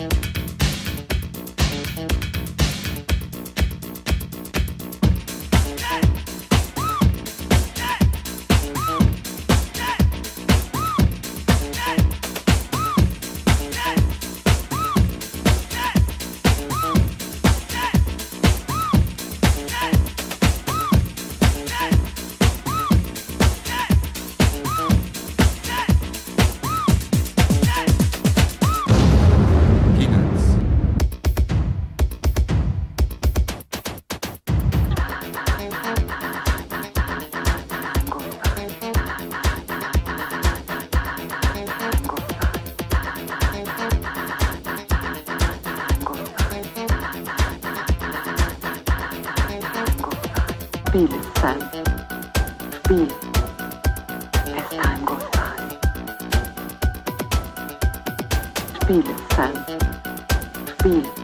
Peanuts. Feel it, Sam. Feel it as time goes by. Feel it, Sam. Feel it